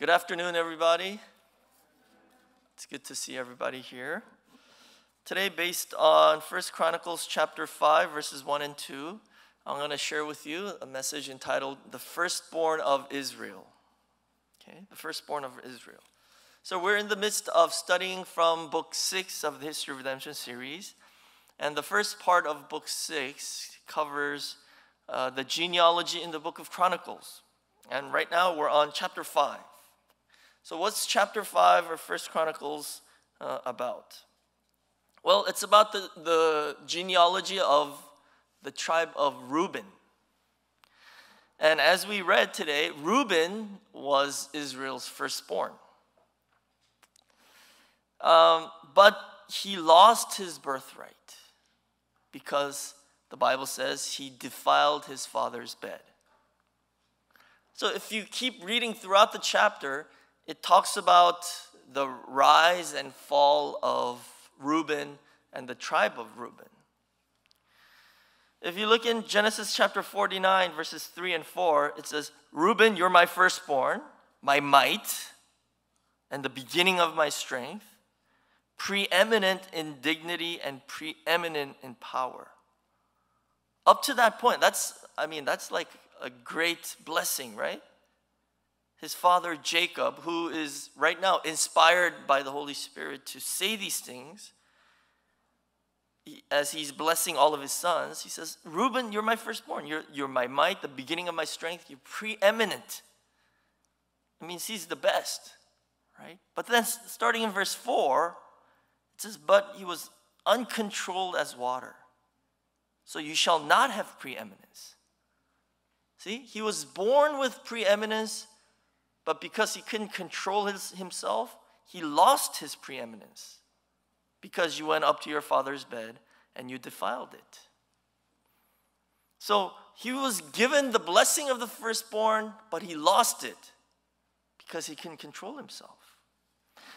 Good afternoon, everybody. It's good to see everybody here. Today, based on 1 Chronicles chapter 5, verses 1 and 2, I'm going to share with you a message entitled The Firstborn of Israel. Okay, the firstborn of Israel. So, we're in the midst of studying from book 6 of the History of Redemption series. And the first part of book 6 covers uh, the genealogy in the book of Chronicles. And right now, we're on chapter 5. So, what's chapter 5 of First Chronicles uh, about? Well, it's about the, the genealogy of the tribe of Reuben. And as we read today, Reuben was Israel's firstborn. Um, but he lost his birthright because the Bible says he defiled his father's bed. So if you keep reading throughout the chapter, it talks about the rise and fall of Reuben and the tribe of Reuben. If you look in Genesis chapter 49, verses 3 and 4, it says, Reuben, you're my firstborn, my might, and the beginning of my strength, preeminent in dignity and preeminent in power. Up to that point, that's, I mean, that's like a great blessing, right? His father Jacob, who is right now inspired by the Holy Spirit to say these things, as he's blessing all of his sons, he says, Reuben, you're my firstborn. You're, you're my might, the beginning of my strength. You're preeminent. It means he's the best, right? But then starting in verse 4, it says, But he was uncontrolled as water. So you shall not have preeminence. See, he was born with preeminence but because he couldn't control his, himself, he lost his preeminence because you went up to your father's bed and you defiled it. So he was given the blessing of the firstborn, but he lost it because he couldn't control himself.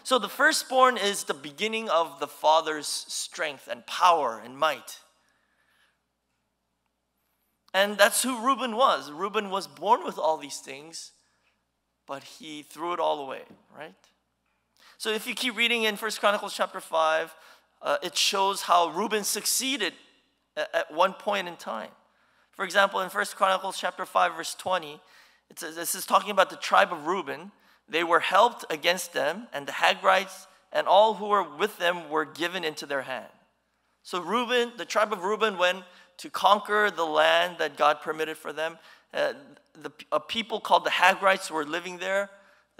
So the firstborn is the beginning of the father's strength and power and might. And that's who Reuben was. Reuben was born with all these things, but he threw it all away, right? So if you keep reading in First Chronicles chapter 5, uh, it shows how Reuben succeeded at, at, one point in time. For example, in First Chronicles chapter 5, verse 20, it says, this is talking about the tribe of Reuben. They were helped against them, and the Hagrites and all who were with them were given into their hand. So Reuben, the tribe of Reuben, went to conquer the land that God permitted for them. Uh, the, a people called the Hagrites were living there.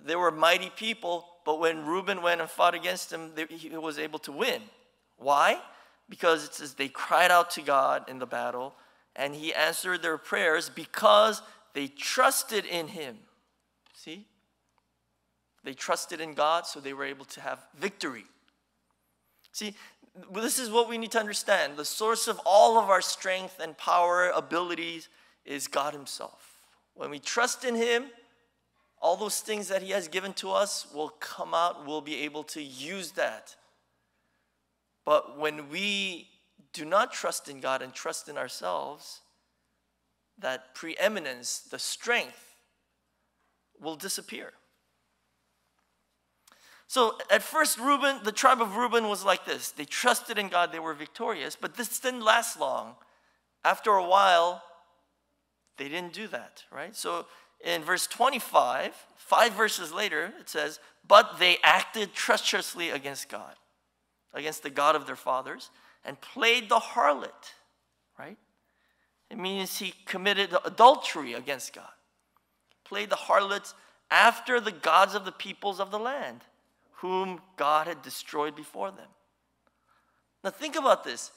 They were mighty people, but when Reuben went and fought against them, they, he was able to win. Why? Because it says they cried out to God in the battle, and he answered their prayers because they trusted in him. See? They trusted in God, so they were able to have victory. See, this is what we need to understand. The source of all of our strength and power, abilities, is God Himself. When we trust in Him, all those things that He has given to us will come out, we'll be able to use that. But when we do not trust in God and trust in ourselves, that preeminence, the strength, will disappear. So at first, Reuben, the tribe of Reuben was like this. They trusted in God, they were victorious, but this didn't last long. After a while, they didn't do that, right? So in verse 25, five verses later, it says, But they acted treacherously against God, against the God of their fathers, and played the harlot, right? It means he committed adultery against God. Played the harlots after the gods of the peoples of the land, whom God had destroyed before them. Now think about this.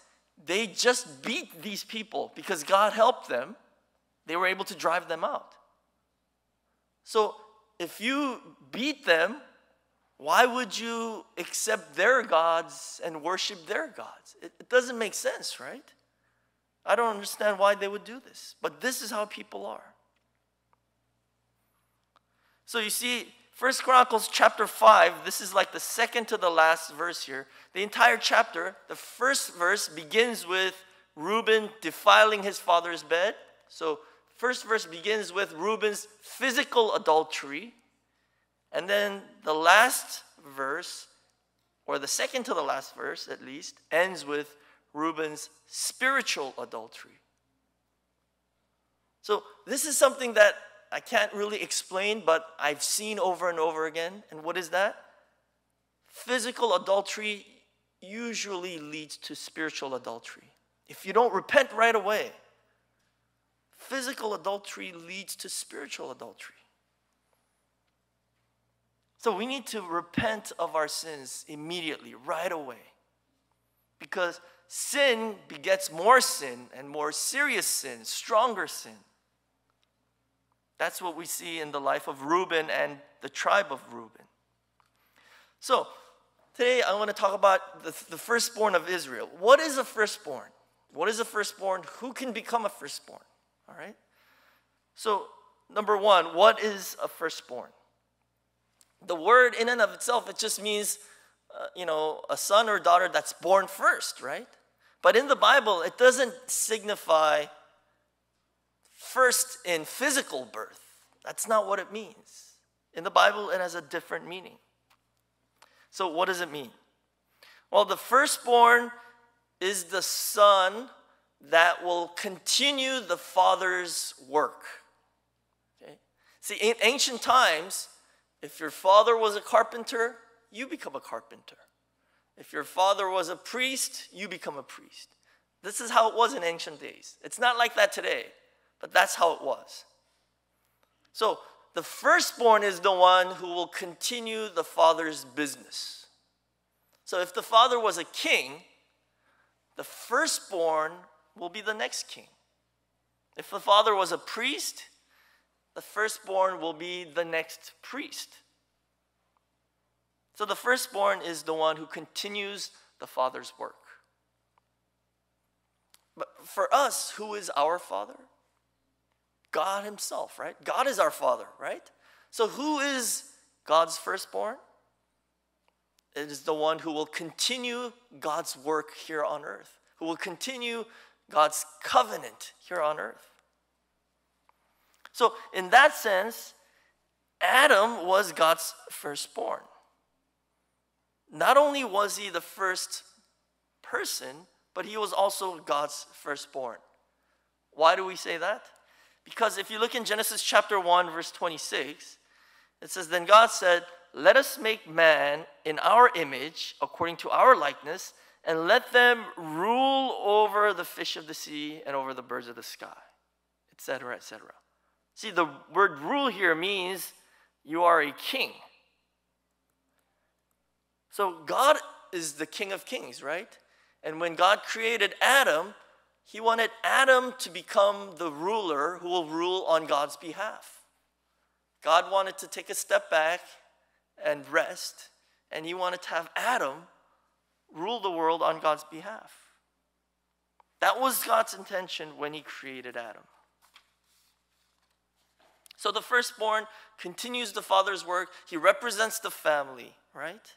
They just beat these people because God helped them they were able to drive them out. So if you beat them, why would you accept their gods and worship their gods? It, it, doesn't make sense, right? I don't understand why they would do this, but this is how people are. So you see, First Chronicles chapter 5, this is like the second to the last verse here. The entire chapter, the first verse begins with Reuben defiling his father's bed. So first verse begins with Reuben's physical adultery. And then the last verse, or the second to the last verse at least, ends with Reuben's spiritual adultery. So, this is something that I can't really explain, but I've seen over and over again. And what is that? Physical adultery usually leads to spiritual adultery. If you don't repent right away, physical adultery leads to spiritual adultery. So we need to repent of our sins immediately, right away. Because sin begets more sin and more serious sin, stronger sin. That's what we see in the life of Reuben and the tribe of Reuben. So, today I want to talk about the, the firstborn of Israel. What is a firstborn? What is a firstborn? Who can become a firstborn? All right? So, number one, what is a firstborn? The word in and of itself, it just means, uh, you know, a son or daughter that's born first, right? But in the Bible, it doesn't signify first in physical birth. That's not what it means. In the Bible, it has a different meaning. So, what does it mean? Well, the firstborn is the son that will continue the father's work. Okay? See, in ancient times, if your father was a carpenter, you become a carpenter. If your father was a priest, you become a priest. This is how it was in ancient days. It's not like that today, but that's how it was. So, the firstborn is the one who will continue the father's business. So, if the father was a king, the firstborn will be the next king. If the father was a priest, the firstborn will be the next priest. So the firstborn is the one who continues the father's work. But for us, who is our father? God Himself, right? God is our father, right? So who is God's firstborn? It is the one who will continue God's work here on earth, who will continue God's covenant here on earth. So, in that sense, Adam was God's firstborn. Not only was he the first person, but he was also God's firstborn. Why do we say that? Because if you look in Genesis chapter 1, verse 26, it says, Then God said, Let us make man in our image, according to our likeness, and let them rule over the fish of the sea and over the birds of the sky, etc., etc. See, the word rule here means you are a king. So God is the king of kings, right? And when God created Adam, he wanted Adam to become the ruler who will rule on God's behalf. God wanted to take a step back and rest, and he wanted to have Adam rule the world on God's behalf. That was God's intention when he created Adam. So the firstborn continues the father's work, he represents the family, right?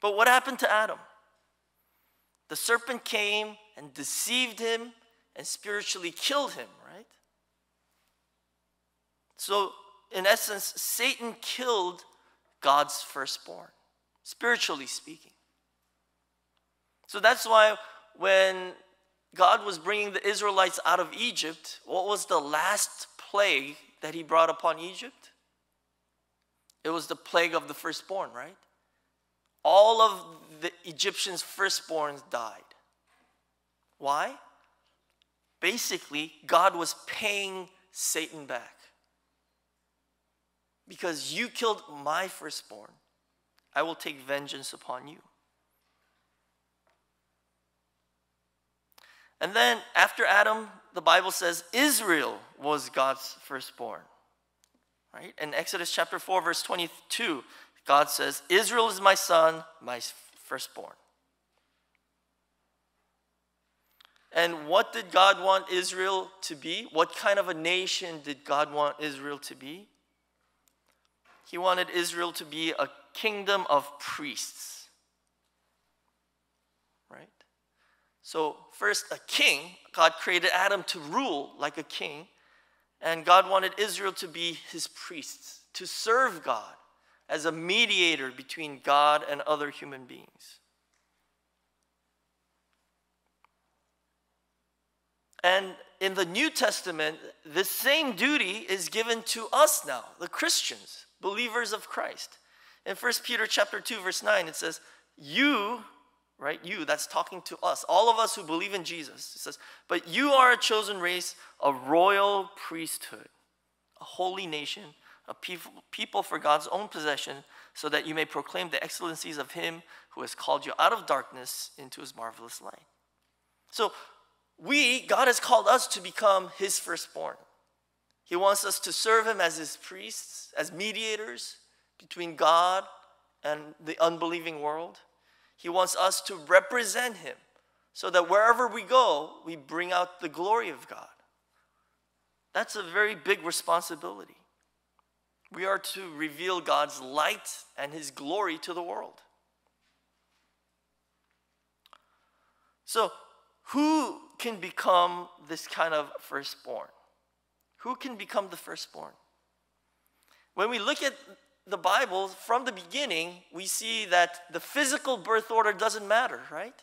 But what happened to Adam? The serpent came and deceived him and spiritually killed him, right? So, in essence, Satan killed God's firstborn, spiritually speaking. So that's why when God was bringing the Israelites out of Egypt, what was the last plague that he brought upon Egypt? It was the plague of the firstborn, right? All of the Egyptians' firstborns died. Why? Basically, God was paying Satan back. Because you killed my firstborn, I will take vengeance upon you. And then after Adam, the Bible says Israel was God's firstborn. Right? In Exodus chapter 4, verse 22, God says, Israel is my son, my firstborn. And what did God want Israel to be? What kind of a nation did God want Israel to be? He wanted Israel to be a kingdom of priests. So, first, a king. God created Adam to rule like a king. And God wanted Israel to be his priests, to serve God as a mediator between God and other human beings. And in the New Testament, the same duty is given to us now, the Christians, believers of Christ. In 1 Peter chapter 2 verse 9 it says, "You, right? You, that's talking to us, all of us who believe in Jesus." It says, "But you are a chosen race, a royal priesthood, a holy nation, a people, people for God's own possession, so that you may proclaim the excellencies of him who has called you out of darkness into his marvelous light." So, we, God has called us to become his firstborn. He wants us to serve him as his priests, as mediators between God and the unbelieving world. He wants us to represent him so that wherever we go, we bring out the glory of God. That's a very big responsibility. We are to reveal God's light and his glory to the world. So, who can become this kind of firstborn? Who can become the firstborn? When we look at the Bible from the beginning, we see that the physical birth order doesn't matter, right?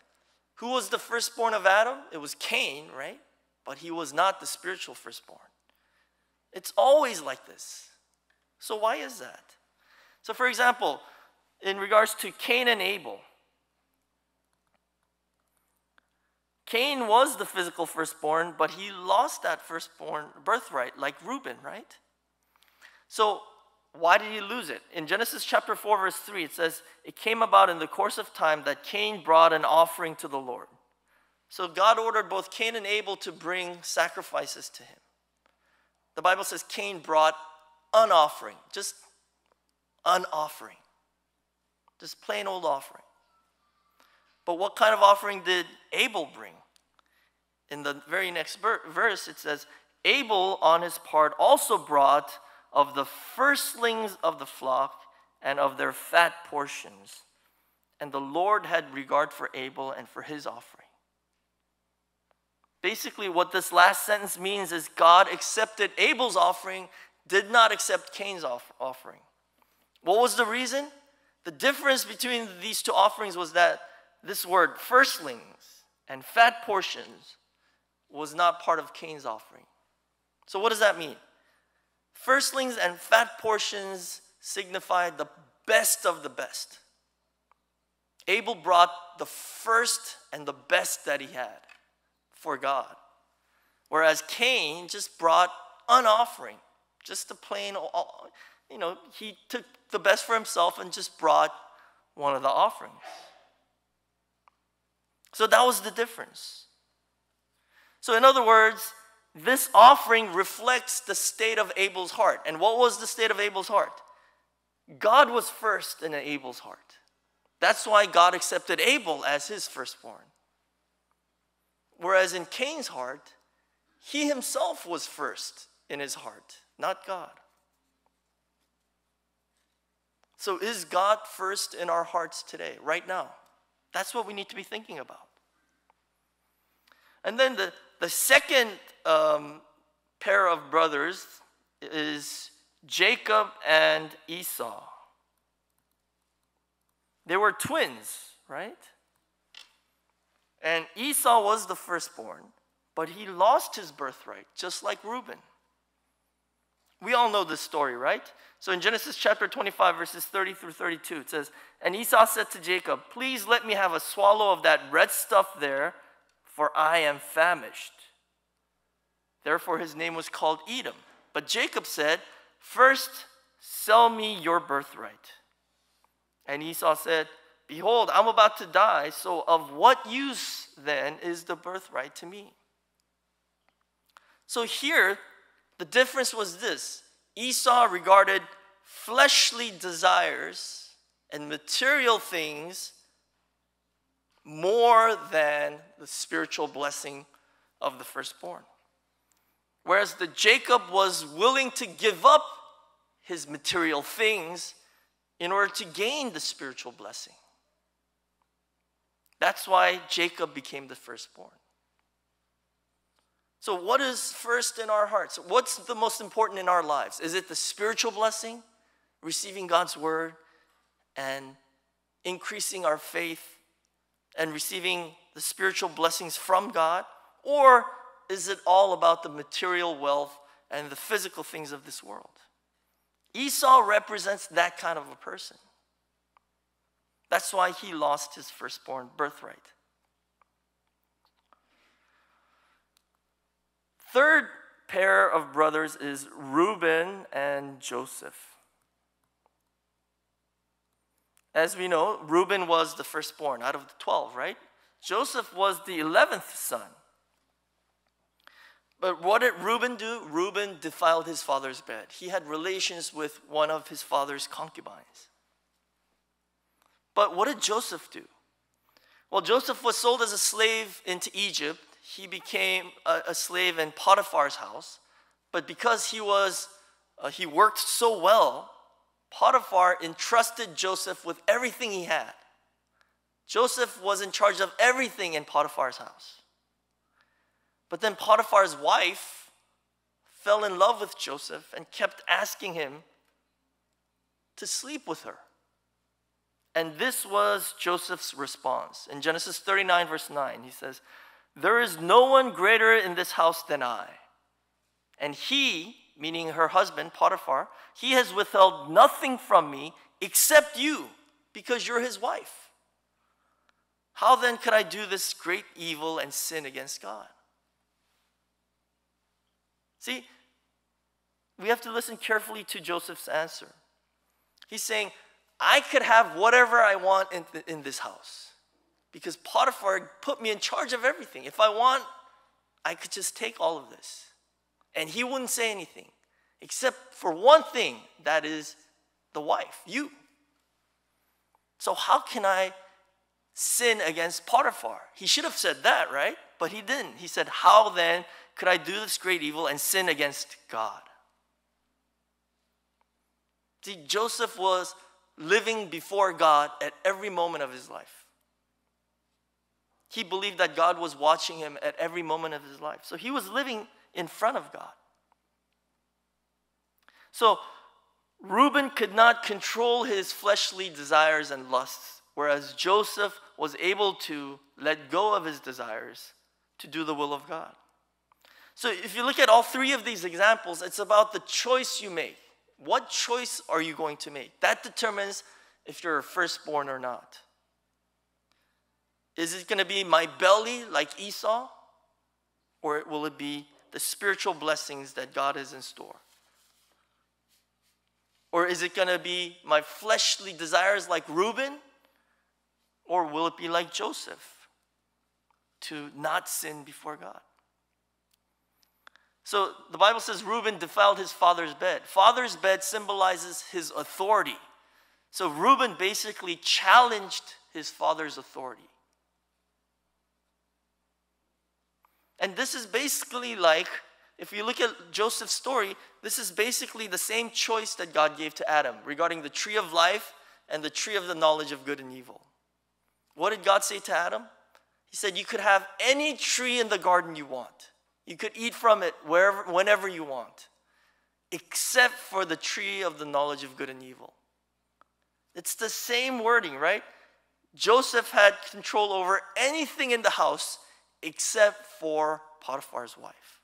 Who was the firstborn of Adam? It was Cain, right? But he was not the spiritual firstborn. It's always like this. So, why is that? So, for example, in regards to Cain and Abel, Cain was the physical firstborn, but he lost that firstborn birthright, like Reuben, right? So, why did he lose it? In Genesis chapter 4, verse 3, it says, It came about in the course of time that Cain brought an offering to the Lord. So, God ordered both Cain and Abel to bring sacrifices to him. The Bible says Cain brought an offering, just an offering, just plain old offering. But what kind of offering did Abel bring? In the very next verse, it says, Abel on his part also brought of the firstlings of the flock and of their fat portions. And the Lord had regard for Abel and for his offering. Basically, what this last sentence means is God accepted Abel's offering, did not accept Cain's offering. What was the reason? The difference between these two offerings was that this word, firstlings and fat portions, was not part of Cain's offering. So, what does that mean? Firstlings and fat portions signify the best of the best. Abel brought the first and the best that he had for God, whereas Cain just brought an offering, just a plain, you know, he took the best for himself and just brought one of the offerings. So that was the difference. So, in other words, this offering reflects the state of Abel's heart. And what was the state of Abel's heart? God was first in Abel's heart. That's why God accepted Abel as his firstborn. Whereas in Cain's heart, he himself was first in his heart, not God. So, is God first in our hearts today, right now? That's what we need to be thinking about. And then the, the second um, pair of brothers is Jacob and Esau. They were twins, right? And Esau was the firstborn, but he lost his birthright, just like Reuben. We all know this story, right? So in Genesis chapter 25, verses 30 through 32, it says, And Esau said to Jacob, Please let me have a swallow of that red stuff there, for I am famished. Therefore his name was called Edom. But Jacob said, First, sell me your birthright. And Esau said, Behold, I'm about to die, so of what use then is the birthright to me? So here, the difference was this Esau regarded fleshly desires and material things more than the spiritual blessing of the firstborn. Whereas the Jacob was willing to give up his material things in order to gain the spiritual blessing. That's why Jacob became the firstborn. So, what is first in our hearts? What's the most important in our lives? Is it the spiritual blessing receiving God's word and increasing our faith and receiving the spiritual blessings from God? Or is it all about the material wealth and the physical things of this world? Esau represents that kind of a person. That's why he lost his firstborn birthright. Third pair of brothers is Reuben and Joseph. As we know, Reuben was the firstborn out of the 12, right? Joseph was the 11th son. But what did Reuben do? Reuben defiled his father's bed. He had relations with one of his father's concubines. But what did Joseph do? Well, Joseph was sold as a slave into Egypt. He became a, a slave in Potiphar's house. But because he was, uh, he worked so well, Potiphar entrusted Joseph with everything he had. Joseph was in charge of everything in Potiphar's house. But then Potiphar's wife fell in love with Joseph and kept asking him to sleep with her. And this was Joseph's response. In Genesis 39, verse 9, he says, There is no one greater in this house than I. And he, meaning her husband, Potiphar, he has withheld nothing from me except you, because you're his wife. How then could I do this great evil and sin against God? See, we have to listen carefully to Joseph's answer. He's saying, I could have whatever I want in, th- in this house because Potiphar put me in charge of everything. If I want, I could just take all of this. And he wouldn't say anything except for one thing that is the wife, you. So, how can I sin against Potiphar? He should have said that, right? But he didn't. He said, How then could I do this great evil and sin against God? See, Joseph was living before God at every moment of his life. He believed that God was watching him at every moment of his life. So he was living in front of God. So Reuben could not control his fleshly desires and lusts, whereas Joseph was able to let go of his desires to do the will of God. So if you look at all three of these examples, it's about the choice you make. What choice are you going to make? That determines if you're a firstborn or not. Is it going to be my belly like Esau? Or will it be the spiritual blessings that God has in store? Or is it going to be my fleshly desires like Reuben? Or will it be like Joseph to not sin before God? So the Bible says Reuben defiled his father's bed. Father's bed symbolizes his authority. So Reuben basically challenged his father's authority. And this is basically like, if you look at Joseph's story, this is basically the same choice that God gave to Adam regarding the tree of life and the tree of the knowledge of good and evil. What did God say to Adam? He said, You could have any tree in the garden you want. You could eat from it wherever, whenever you want, except for the tree of the knowledge of good and evil. It's the same wording, right? Joseph had control over anything in the house except for Potiphar's wife.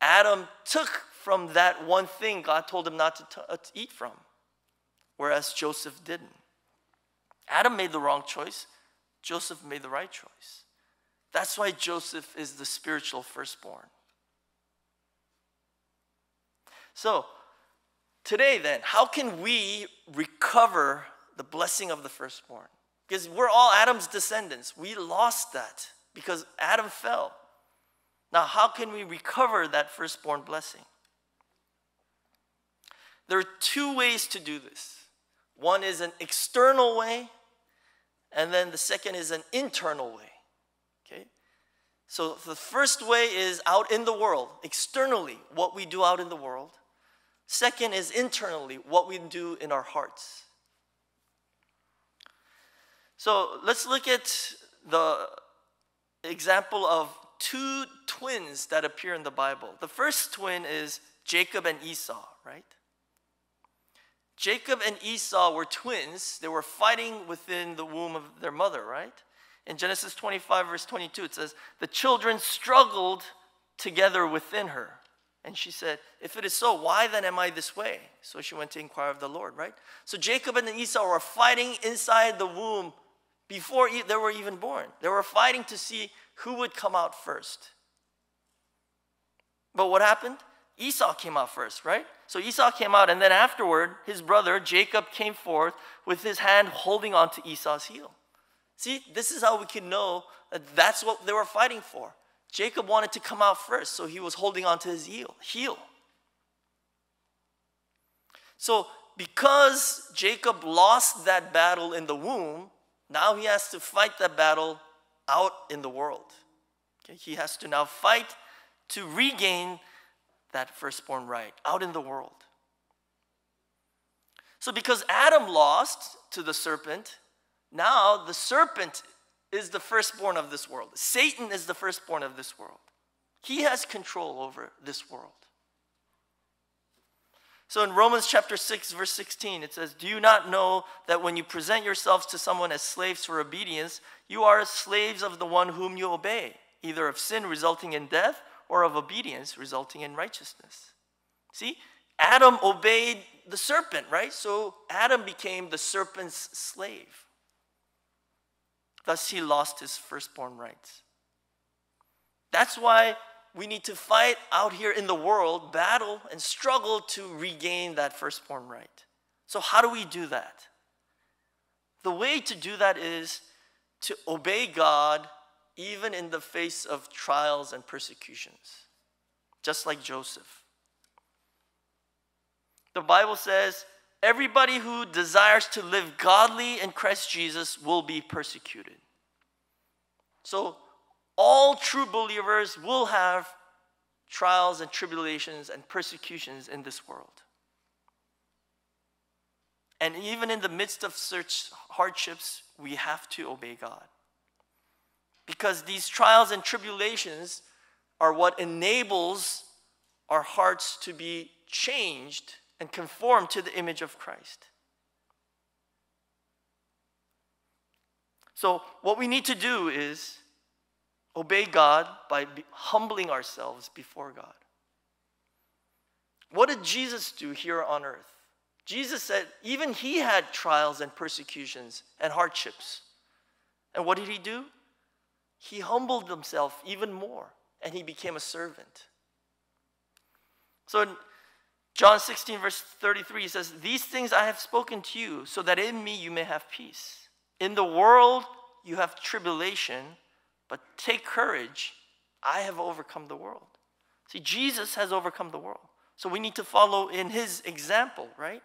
Adam took from that one thing God told him not to, uh, to eat from, whereas Joseph didn't. Adam made the wrong choice, Joseph made the right choice. That's why Joseph is the spiritual firstborn. So, today then, how can we recover the blessing of the firstborn? Because we're all Adam's descendants. We lost that because Adam fell. Now, how can we recover that firstborn blessing? There are two ways to do this one is an external way, and then the second is an internal way. Okay? So the first way is out in the world, externally, what we do out in the world. Second is internally, what we do in our hearts. So let's look at the example of two twins that appear in the Bible. The first twin is Jacob and Esau, right? Jacob and Esau were twins. They were fighting within the womb of their mother, right? In Genesis 25, verse 22, it says, The children struggled together within her. And she said, If it is so, why then am I this way? So she went to inquire of the Lord, right? So Jacob and Esau were fighting inside the womb before they were even born. They were fighting to see who would come out first. But what happened? Esau came out first, right? So Esau came out, and then afterward, his brother Jacob came forth with his hand holding on to Esau's heel. See, this is how we can know that that's what they were fighting for. Jacob wanted to come out first, so he was holding on to his heel. heel. So, because Jacob lost that battle in the womb, now he has to fight that battle out in the world. Okay? He has to now fight to regain that firstborn right out in the world. So, because Adam lost to the serpent, now the serpent is the firstborn of this world. Satan is the firstborn of this world. He has control over this world. So in Romans chapter 6, verse 16, it says, Do you not know that when you present yourselves to someone as slaves for obedience, you are slaves of the one whom you obey, either of sin resulting in death or of obedience resulting in righteousness. See, Adam obeyed the serpent, right? So Adam became the serpent's slave. Thus, he lost his firstborn rights. That's why we need to fight out here in the world, battle, and struggle to regain that firstborn right. So, how do we do that? The way to do that is to obey God even in the face of trials and persecutions, just like Joseph. The Bible says, everybody who desires to live godly in Christ Jesus will be persecuted. So, all true believers will have trials and tribulations and persecutions in this world. And even in the midst of such hardships, we have to obey God. Because these trials and tribulations are what enables our hearts to be changed and conformed to the image of Christ. So, what we need to do is obey God by humbling ourselves before God. What did Jesus do here on earth? Jesus said even he had trials and persecutions and hardships. And what did he do? he humbled himself even more and he became a servant. So in John 16, verse 33, he says, These things I have spoken to you, so that in me you may have peace. In the world you have tribulation, but take courage. I have overcome the world. See, Jesus has overcome the world. So we need to follow in his example, right?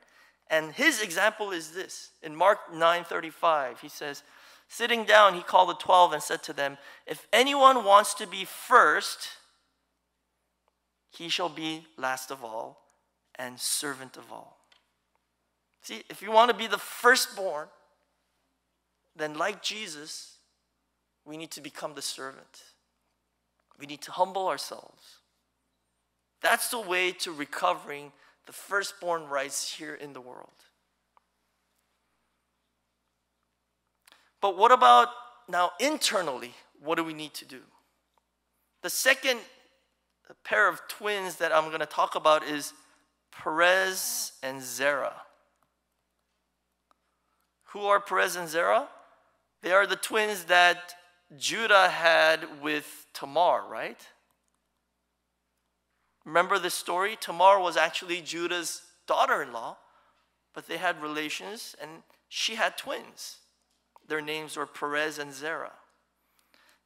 And his example is this. In Mark 9:35, he says, Sitting down, he called the twelve and said to them, If anyone wants to be first, he shall be last of all and servant of all. See, if you want to be the firstborn, then like Jesus, we need to become the servant. We need to humble ourselves. That's the way to recovering the firstborn rights here in the world. But what about now internally? What do we need to do? The second pair of twins that I'm going to talk about is Perez and Zerah. Who are Perez and Zerah? They are the twins that Judah had with Tamar, right? Remember the story? Tamar was actually Judah's daughter in law, but they had relations and she had twins. Their names were Perez and Zerah.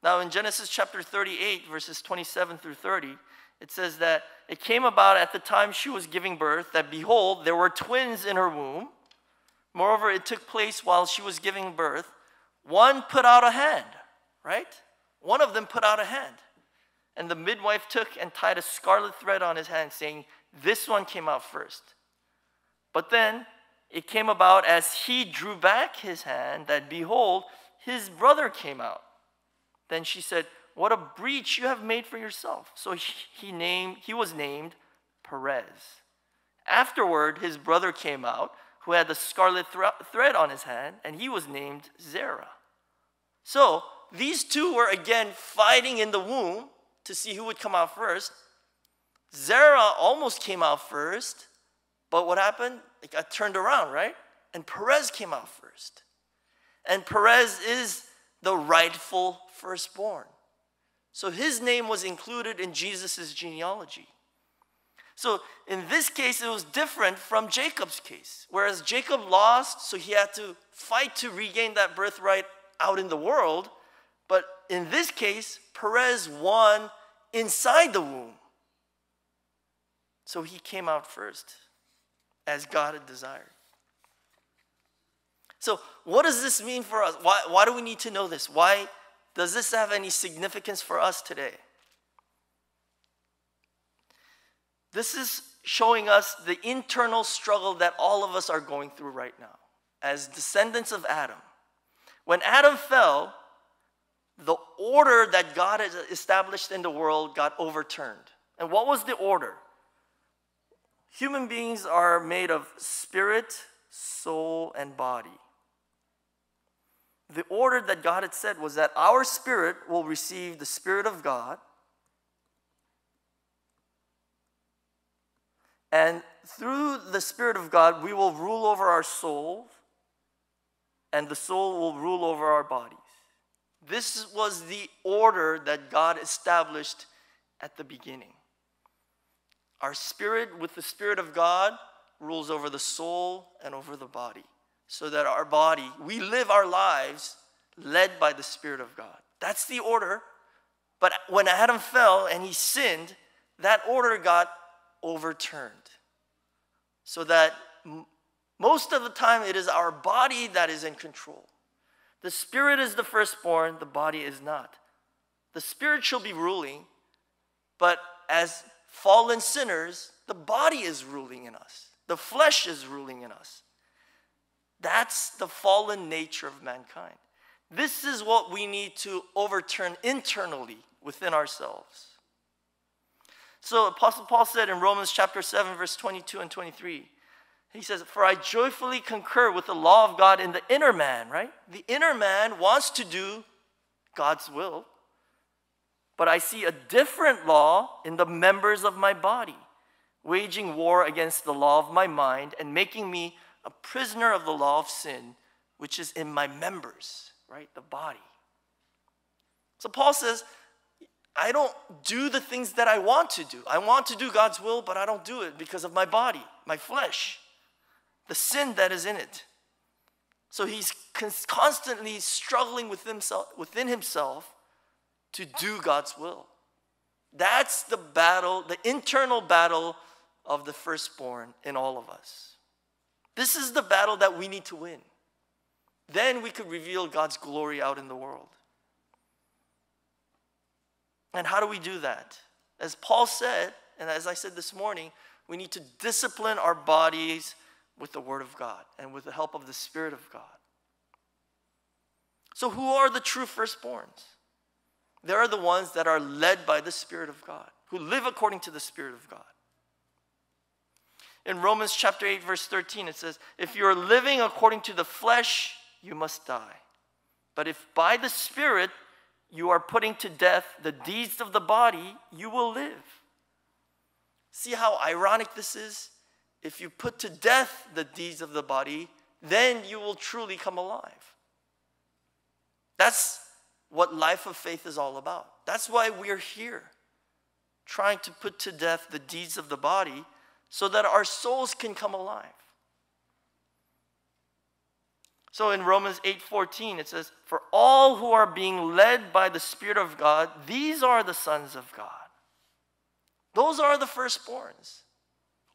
Now, in Genesis chapter 38, verses 27 through 30, it says that it came about at the time she was giving birth that behold, there were twins in her womb. Moreover, it took place while she was giving birth. One put out a hand, right? One of them put out a hand. And the midwife took and tied a scarlet thread on his hand, saying, This one came out first. But then it came about as he drew back his hand that behold, his brother came out. Then she said, What a breach you have made for yourself. So he, named, he was named Perez. Afterward, his brother came out, who had the scarlet thread on his hand, and he was named Zerah. So these two were again fighting in the womb to see who would come out first. Zerah almost came out first, but what happened? It got turned around, right? And Perez came out first. And Perez is the rightful firstborn. So his name was included in Jesus' genealogy. So in this case, it was different from Jacob's case. Whereas Jacob lost, so he had to fight to regain that birthright out in the world. But in this case, Perez won inside the womb. So he came out first, as God had desired. So, what does this mean for us? Why, why do we need to know this? Why does this have any significance for us today? This is showing us the internal struggle that all of us are going through right now as descendants of Adam. When Adam fell, the order that God has established in the world got overturned. And what was the order? Human beings are made of spirit, soul, and body the order that God had said was that our spirit will receive the Spirit of God. And through the Spirit of God, we will rule over our soul, and the soul will rule over our bodies. This was the order that God established at the beginning. Our spirit, with the Spirit of God, rules over the soul and over the body so that our body, we live our lives led by the Spirit of God. That's the order. But when Adam fell and he sinned, that order got overturned. So that m- most of the time it is our body that is in control. The Spirit is the firstborn, the body is not. The Spirit shall be ruling, but as fallen sinners, the body is ruling in us, the flesh is ruling in us. That's the fallen nature of mankind. This is what we need to overturn internally within ourselves. So, Apostle Paul said in Romans chapter 7, verse 22 and 23, he says, For I joyfully concur with the law of God in the inner man, right? The inner man wants to do God's will, but I see a different law in the members of my body, waging war against the law of my mind and making me a prisoner of the law of sin, which is in my members, right? The body. So Paul says, I don't do the things that I want to do. I want to do God's will, but I don't do it because of my body, my flesh, the sin that is in it. So he's constantly struggling with himself, within himself to do God's will. That's the battle, the internal battle of the firstborn in all of us. This is the battle that we need to win. Then we could reveal God's glory out in the world. And how do we do that? As Paul said, and as I said this morning, we need to discipline our bodies with the Word of God and with the help of the Spirit of God. So, who are the true firstborns? They are the ones that are led by the Spirit of God, who live according to the Spirit of God. In Romans chapter 8, verse 13, it says, If you are living according to the flesh, you must die. But if by the Spirit you are putting to death the deeds of the body, you will live. See how ironic this is? If you put to death the deeds of the body, then you will truly come alive. That's what life of faith is all about. That's why we're here, trying to put to death the deeds of the body so that our souls can come alive. So in Romans 8:14 it says, "For all who are being led by the Spirit of God, these are the sons of God." Those are the firstborns.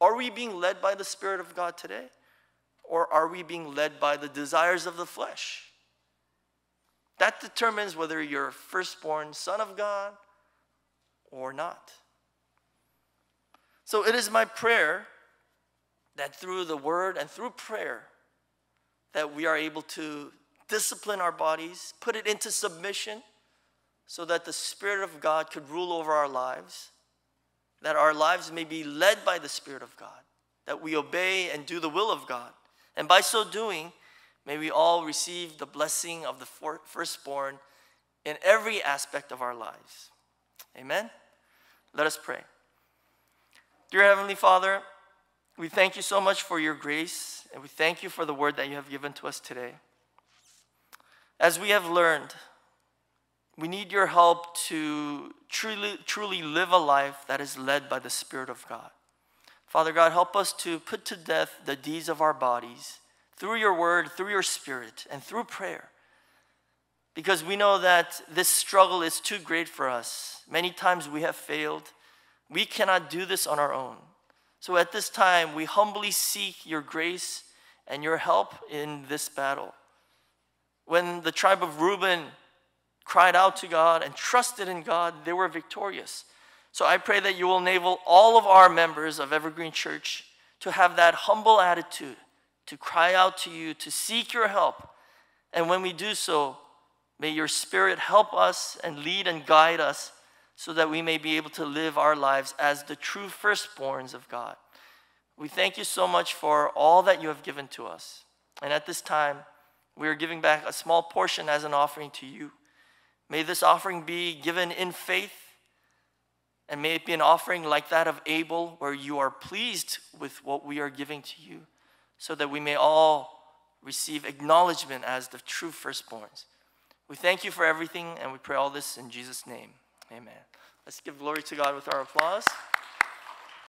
Are we being led by the Spirit of God today? Or are we being led by the desires of the flesh? That determines whether you're a firstborn son of God or not. So it is my prayer that through the word and through prayer that we are able to discipline our bodies, put it into submission so that the spirit of God could rule over our lives, that our lives may be led by the spirit of God, that we obey and do the will of God, And by so doing, may we all receive the blessing of the firstborn in every aspect of our lives. Amen? Let us pray. Dear Heavenly Father, we thank you so much for your grace, and we thank you for the word that you have given to us today. As we have learned, we need your help to truly, truly live a life that is led by the Spirit of God. Father God, help us to put to death the deeds of our bodies through your word, through your spirit, and through prayer. Because we know that this struggle is too great for us. Many times we have failed. We cannot do this on our own. So at this time, we humbly seek your grace and your help in this battle. When the tribe of Reuben cried out to God and trusted in God, they were victorious. So I pray that you will enable all of our members of Evergreen Church to have that humble attitude, to cry out to you, to seek your help. And when we do so, may your Spirit help us and lead and guide us so that we may be able to live our lives as the true firstborns of God. We thank you so much for all that you have given to us. And at this time, we are giving back a small portion as an offering to you. May this offering be given in faith, and may it be an offering like that of Abel, where you are pleased with what we are giving to you, so that we may all receive acknowledgement as the true firstborns. We thank you for everything, and we pray all this in Jesus' name. Amen. Let's give glory to God with our applause.